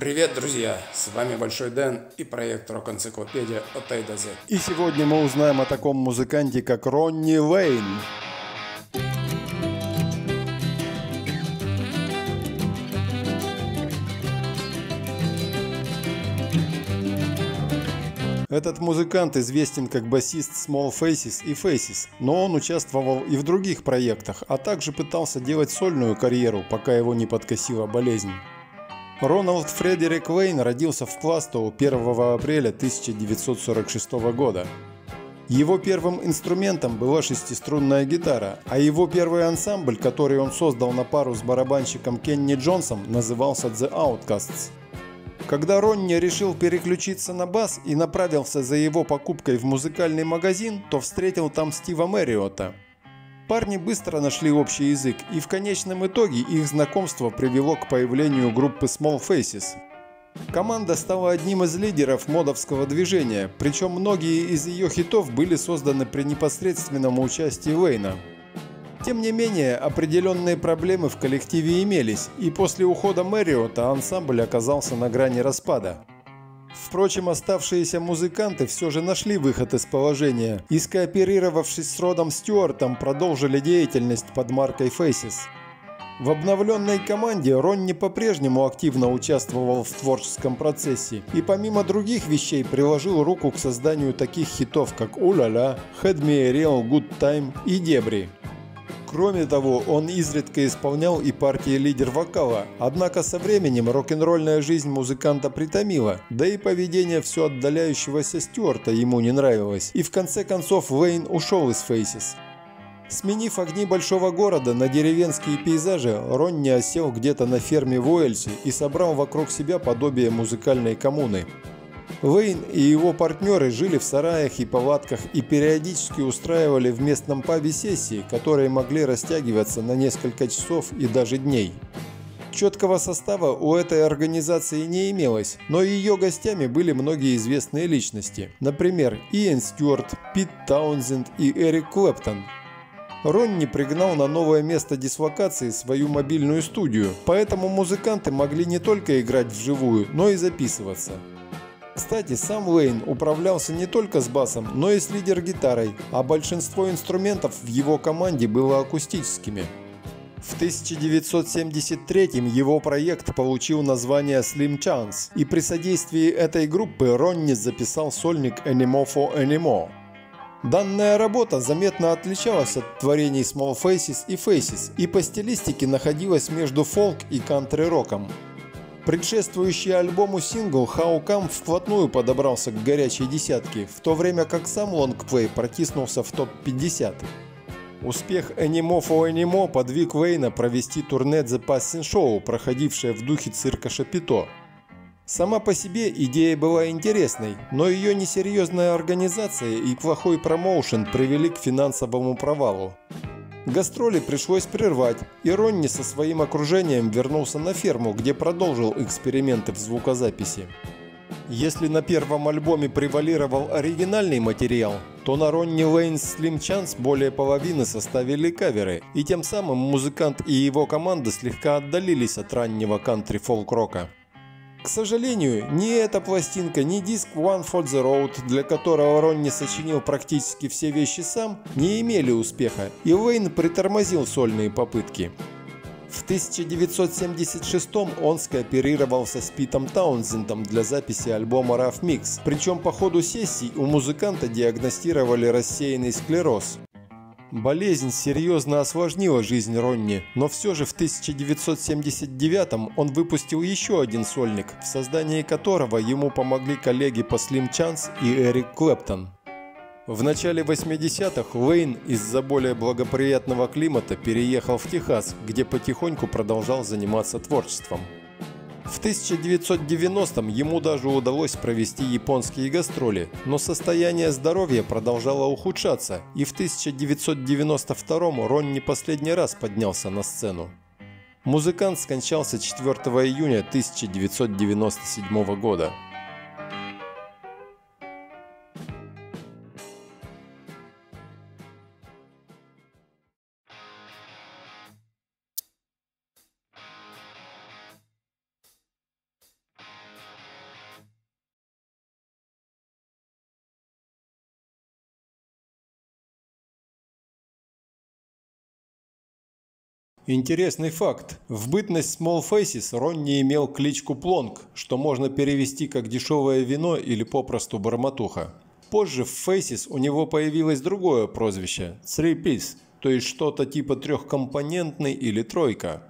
Привет, друзья! С вами Большой Дэн и проект Рок-энциклопедия от A до Z. И сегодня мы узнаем о таком музыканте, как Ронни Вейн. Этот музыкант известен как басист Small Faces и Faces, но он участвовал и в других проектах, а также пытался делать сольную карьеру, пока его не подкосила болезнь. Роналд Фредерик Вейн родился в Пластоу 1 апреля 1946 года. Его первым инструментом была шестиструнная гитара, а его первый ансамбль, который он создал на пару с барабанщиком Кенни Джонсом, назывался The Outcasts. Когда Ронни решил переключиться на бас и направился за его покупкой в музыкальный магазин, то встретил там Стива Мэриота. Парни быстро нашли общий язык, и в конечном итоге их знакомство привело к появлению группы Small Faces. Команда стала одним из лидеров модовского движения, причем многие из ее хитов были созданы при непосредственном участии Уэйна. Тем не менее, определенные проблемы в коллективе имелись, и после ухода Мэриота ансамбль оказался на грани распада. Впрочем, оставшиеся музыканты все же нашли выход из положения и, скооперировавшись с Родом Стюартом, продолжили деятельность под маркой Faces. В обновленной команде Ронни по-прежнему активно участвовал в творческом процессе и помимо других вещей приложил руку к созданию таких хитов, как «Уля-ля», «Had Me a Real Good Time» и «Дебри». Кроме того, он изредка исполнял и партии лидер вокала, однако со временем рок-н-ролльная жизнь музыканта притомила, да и поведение все отдаляющегося Стюарта ему не нравилось, и в конце концов Вейн ушел из Faces. Сменив огни большого города на деревенские пейзажи, Ронни осел где-то на ферме в Уэльсе и собрал вокруг себя подобие музыкальной коммуны. Вейн и его партнеры жили в сараях и палатках и периодически устраивали в местном пабе сессии, которые могли растягиваться на несколько часов и даже дней. Четкого состава у этой организации не имелось, но ее гостями были многие известные личности. Например, Иэн Стюарт, Пит Таунзенд и Эрик Клэптон. Ронни пригнал на новое место дислокации свою мобильную студию, поэтому музыканты могли не только играть вживую, но и записываться. Кстати, сам Уэйн управлялся не только с басом, но и с лидер-гитарой, а большинство инструментов в его команде было акустическими. В 1973 его проект получил название Slim Chance, и при содействии этой группы Ронни записал сольник Anymore for Anymore. Данная работа заметно отличалась от творений Small Faces и Faces и по стилистике находилась между фолк и кантри-роком. Предшествующий альбому сингл «How Come» вплотную подобрался к горячей десятке, в то время как сам лонгплей протиснулся в топ-50. Успех Animo for Animo подвиг Вейна провести турне The Passing Show, проходившее в духе цирка Шапито. Сама по себе идея была интересной, но ее несерьезная организация и плохой промоушен привели к финансовому провалу. Гастроли пришлось прервать, и Ронни со своим окружением вернулся на ферму, где продолжил эксперименты в звукозаписи. Если на первом альбоме превалировал оригинальный материал, то на Ронни Уэйнс Slim Chance более половины составили каверы, и тем самым музыкант и его команда слегка отдалились от раннего кантри-фолк-рока. К сожалению, ни эта пластинка, ни диск One for the Road, для которого Ронни сочинил практически все вещи сам, не имели успеха, и Уэйн притормозил сольные попытки. В 1976 он скооперировался с Питом Таунзендом для записи альбома Rough Mix, причем по ходу сессий у музыканта диагностировали рассеянный склероз. Болезнь серьезно осложнила жизнь Ронни, но все же в 1979 он выпустил еще один сольник, в создании которого ему помогли коллеги по Slim Chance и Эрик Клэптон. В начале 80-х Уэйн из-за более благоприятного климата переехал в Техас, где потихоньку продолжал заниматься творчеством. В 1990-м ему даже удалось провести японские гастроли, но состояние здоровья продолжало ухудшаться, и в 1992-м Ронни последний раз поднялся на сцену. Музыкант скончался 4 июня 1997 года. Интересный факт. В бытность Small Faces Ронни имел кличку Плонг, что можно перевести как дешевое вино или попросту барматуха. Позже в Faces у него появилось другое прозвище – Three Piece, то есть что-то типа трехкомпонентный или тройка.